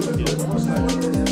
Gracias.